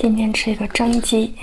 今天吃一个蒸鸡。